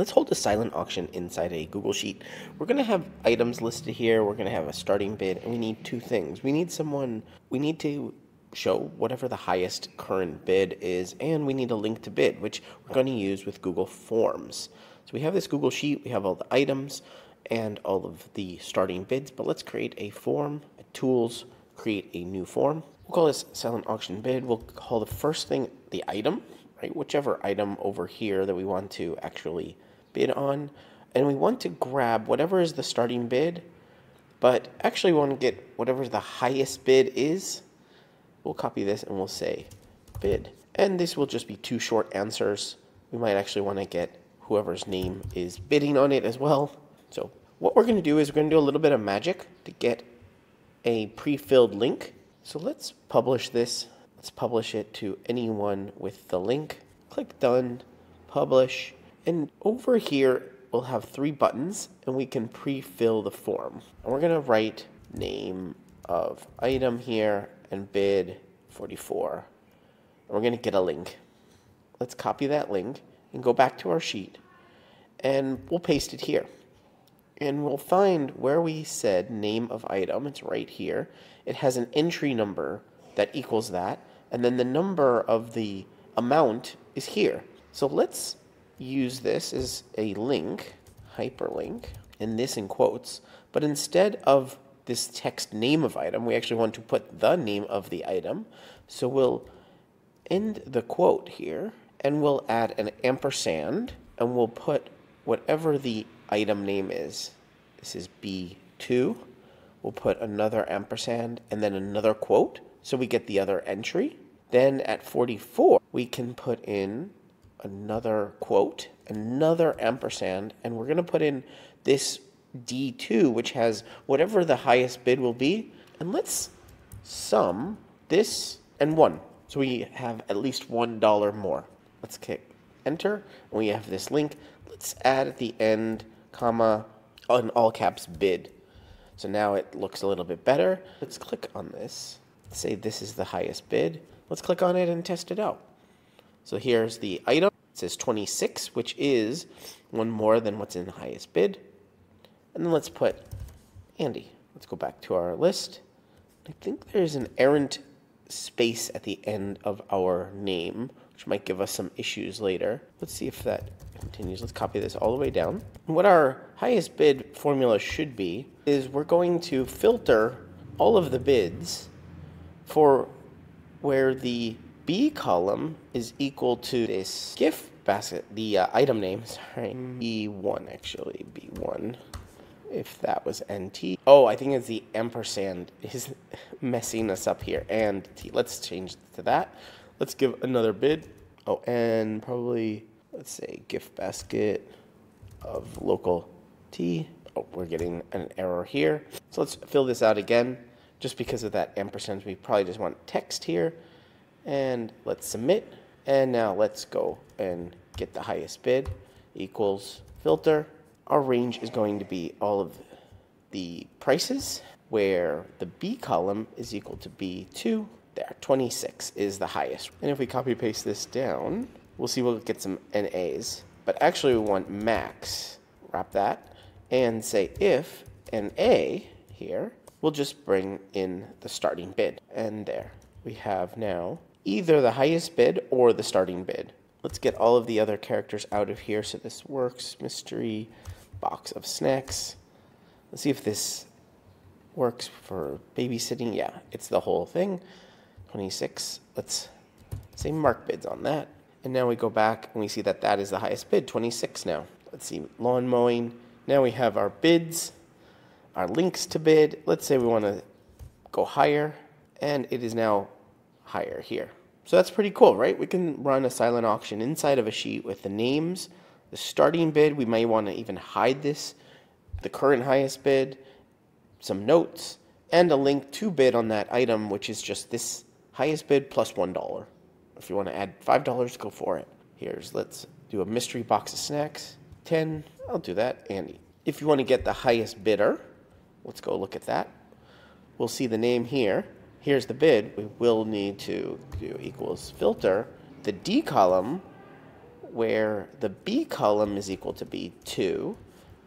let's hold a silent auction inside a Google Sheet. We're going to have items listed here. We're going to have a starting bid, and we need two things. We need someone, we need to show whatever the highest current bid is, and we need a link to bid, which we're going to use with Google Forms. So we have this Google Sheet, we have all the items and all of the starting bids, but let's create a form, a tools, create a new form. We'll call this silent auction bid. We'll call the first thing the item, right? Whichever item over here that we want to actually bid on. And we want to grab whatever is the starting bid, but actually we want to get whatever the highest bid is. We'll copy this and we'll say bid. And this will just be two short answers. We might actually want to get whoever's name is bidding on it as well. So what we're going to do is we're going to do a little bit of magic to get a pre-filled link. So let's publish this. Let's publish it to anyone with the link. Click done, publish, and over here we'll have three buttons and we can pre-fill the form. And we're going to write name of item here and bid 44. And we're going to get a link. Let's copy that link and go back to our sheet and we'll paste it here. And we'll find where we said name of item, it's right here. It has an entry number that equals that, and then the number of the amount is here. So let's use this as a link, hyperlink, and this in quotes, but instead of this text name of item, we actually want to put the name of the item. So we'll end the quote here, and we'll add an ampersand, and we'll put whatever the item name is. This is B2. We'll put another ampersand and then another quote so we get the other entry. Then at 44, we can put in another quote, another ampersand, and we're going to put in this D2, which has whatever the highest bid will be. And let's sum this and 1. So we have at least $1 more. Let's click enter. And we have this link. Let's add at the end, comma, on all caps bid. So now it looks a little bit better. Let's click on this. Say this is the highest bid. Let's click on it and test it out. So here's the item. It says 26, which is one more than what's in the highest bid. And then let's put Andy. Let's go back to our list. I think there's an errant space at the end of our name, which might give us some issues later. Let's see if that continues. Let's copy this all the way down. What our highest bid formula should be is we're going to filter all of the bids for where the B column is equal to this gift basket, the uh, item name, sorry, B1 actually, B1 if that was NT. Oh, I think it's the ampersand is messing us up here. And T. Let's change to that. Let's give another bid. Oh, and probably, let's say gift basket of local T. Oh, we're getting an error here. So let's fill this out again. Just because of that ampersand, we probably just want text here. And let's submit. And now let's go and get the highest bid equals filter our range is going to be all of the prices where the B column is equal to B2. There, 26 is the highest. And if we copy paste this down, we'll see we'll get some NAs. But actually we want max, wrap that, and say if NA here, we'll just bring in the starting bid. And there, we have now either the highest bid or the starting bid. Let's get all of the other characters out of here so this works. Mystery, box of snacks. Let's see if this works for babysitting. Yeah, it's the whole thing. 26. Let's say mark bids on that. And now we go back and we see that that is the highest bid, 26 now. Let's see, lawn mowing. Now we have our bids, our links to bid. Let's say we want to go higher, and it is now higher here. So that's pretty cool, right? We can run a silent auction inside of a sheet with the names, the starting bid. We may want to even hide this, the current highest bid, some notes, and a link to bid on that item, which is just this highest bid plus 1. If you want to add $5, go for it. Here's, let's do a mystery box of snacks. 10, I'll do that. And if you want to get the highest bidder, let's go look at that. We'll see the name here. Here's the bid. We will need to do equals filter. The D column where the B column is equal to B2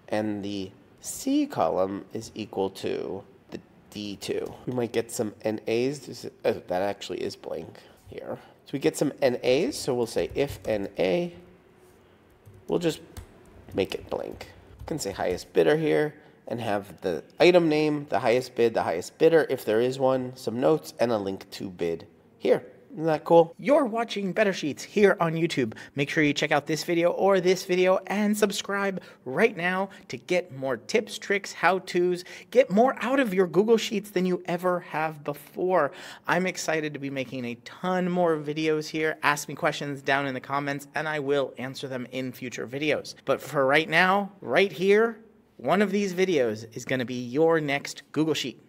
and the C column is equal to the D2. We might get some NAs. Oh, that actually is blank here. So we get some NAs, so we'll say if NA, we'll just make it blank. We can say highest bidder here and have the item name, the highest bid, the highest bidder, if there is one, some notes, and a link to bid here. Isn't that cool? You're watching Better Sheets here on YouTube. Make sure you check out this video or this video and subscribe right now to get more tips, tricks, how to's, get more out of your Google Sheets than you ever have before. I'm excited to be making a ton more videos here. Ask me questions down in the comments and I will answer them in future videos. But for right now, right here, one of these videos is going to be your next Google Sheet.